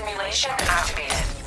Simulation activated.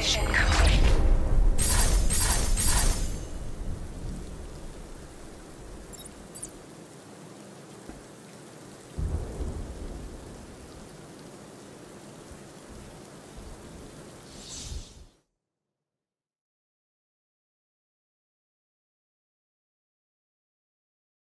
Operation Code.